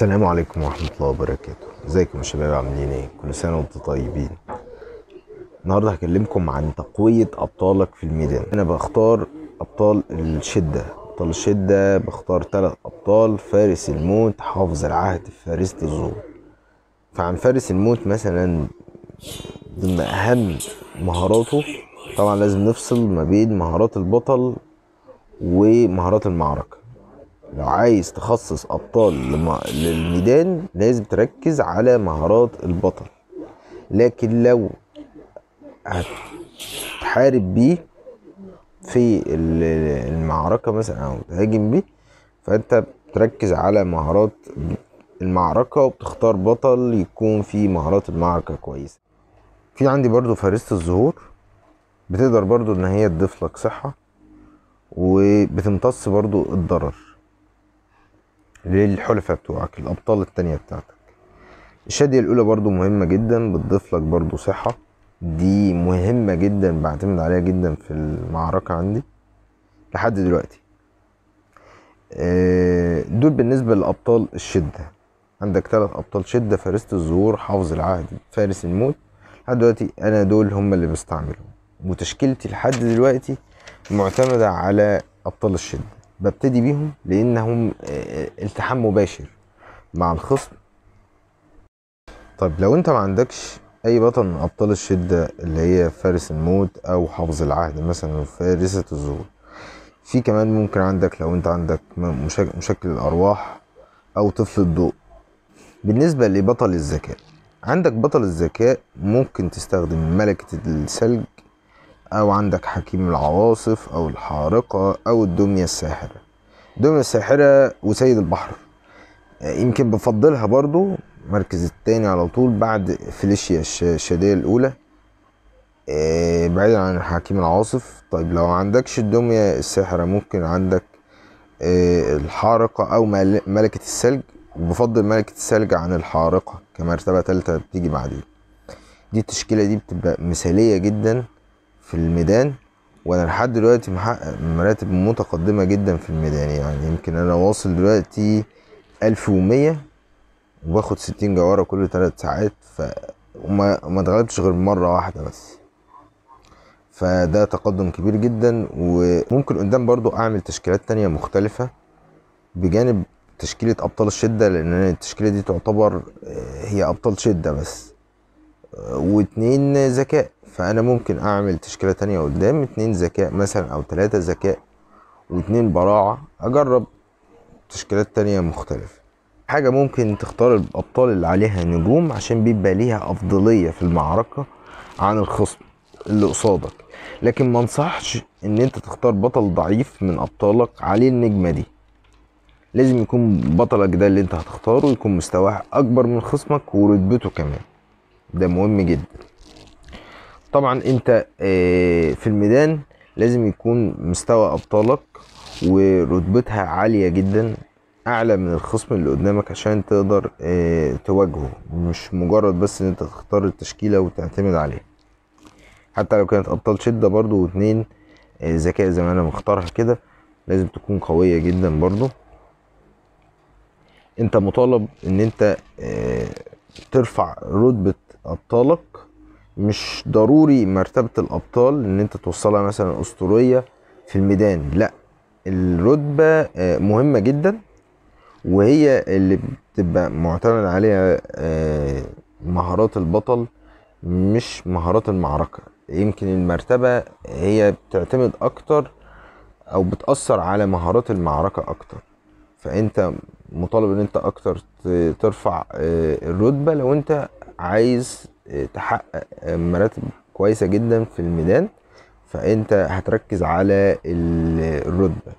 السلام عليكم ورحمة الله وبركاته. ازيكم يا شباب؟ عاملين إيه؟ كل سنة وأنتم طيبين. النهاردة هكلمكم عن تقوية أبطالك في الميدان. أنا بختار أبطال الشدة. أبطال الشدة بختار ثلاث أبطال. فارس الموت حافظ العهد فارسة الزور فعن فارس الموت مثلا ضمن أهم مهاراته طبعا لازم نفصل ما بين مهارات البطل ومهارات المعركة. لو عايز تخصص أبطال لم- للميدان لازم تركز على مهارات البطل. لكن لو هتحارب بيه في ال- المعركة مثلا أو تهاجم بيه فأنت بتركز على مهارات المعركة وبتختار بطل يكون فيه مهارات المعركة كويسة. في عندي برضو فارسة الزهور بتقدر برضو إن هي تضيف لك صحة وبتمتص برضو الضرر. للحلفاء بتوعك الأبطال التانية بتاعتك. الشادية الأولى برضو مهمة جدا بتضيف لك برضو صحة. دي مهمة جدا بعتمد عليها جدا في المعركة عندي لحد دلوقتي. آه، دول بالنسبة لأبطال الشدة. عندك ثلاث أبطال شدة فارسة الزهور حافظ العهد فارس الموت. لحد دلوقتي أنا دول هم اللي بستعملهم. وتشكيلتي لحد دلوقتي معتمدة على أبطال الشدة. ببتدي بيهم لأنهم آه، التحام مباشر مع الخصم. طيب لو أنت ما عندكش أي بطل من أبطال الشدة اللي هي فارس الموت أو حافظ العهد مثلا وفارسة الزهور في كمان ممكن عندك لو أنت عندك مشكل الارواح أو طفل الضوء. بالنسبة لبطل الذكاء عندك بطل الذكاء ممكن تستخدم ملكة الثلج أو عندك حكيم العواصف أو الحارقة أو الدمية الساحرة. الدمية الساحرة وسيد البحر. يمكن بفضلها برضو المركز التاني على طول بعد فيليشيا الش- الشادية الأولى. آه، بعيدا عن حكيم العاصف طيب لو عندكش الدمية الساحرة ممكن عندك آه، الحارقة مل- ملكة الثلج. وبفضل ملكة الثلج عن الحارقة كمرتبة تالتة بتيجي بعدين. دي التشكيلة دي بتبقى مثالية جدا. في الميدان وأنا لحد دلوقتي محقق مراتب متقدمة جدا في الميدان يعني. يمكن أنا واصل دلوقتي ألف ومية وباخد ستين جوارة كل تلات ساعات ف وما ما اتغلبتش غير مرة واحدة بس. فده تقدم كبير جدا وممكن قدام برضو أعمل تشكيلات تانية مختلفة بجانب تشكيلة أبطال الشدة لأن التشكيلة دي تعتبر آه، هي أبطال شدة بس. آه، واتنين ذكاء. فأنا ممكن أعمل تشكيلة تانية قدام اتنين ذكاء مثلا أو تلاتة ذكاء واتنين براعة أجرب تشكيلات تانية مختلفة. حاجة ممكن تختار الأبطال اللي عليها نجوم عشان بيبقى ليها أفضلية في المعركة عن الخصم اللي قصادك. لكن ما انصحش إن أنت تختار بطل ضعيف من أبطالك عليه النجمة دي. لازم يكون بطلك ده اللي أنت هتختاره يكون مستواه أكبر من خصمك ورتبته كمان. ده مهم جدا. طبعا أنت آه، في الميدان لازم يكون مستوى أبطالك ورتبتها عالية جدا أعلى من الخصم اللي قدامك عشان تقدر آه، تواجهه. مش مجرد بس إن أنت تختار التشكيلة وتعتمد عليها. حتى لو كانت أبطال شدة برضو واتنين آه، ذكاء زي ما أنا مختارها كده لازم تكون قوية جدا برضو. أنت مطالب إن أنت ترفع رتبة أبطالك مش ضروري مرتبة الأبطال إن أنت توصلها مثلا أسطورية في الميدان لأ الرتبة آه، مهمة جدا وهي اللي بتبقى معتمد عليها آه، مهارات البطل مش مهارات المعركة. يمكن المرتبة هي بتعتمد أكتر أو بتأثر على مهارات المعركة أكتر. فأنت مطالب إن أنت أكتر ت- ترفع آه، الرتبة لو أنت عايز آه، تحقق آه، مراتب كويسة جدا في الميدان فأنت هتركز على ال- الرتبة.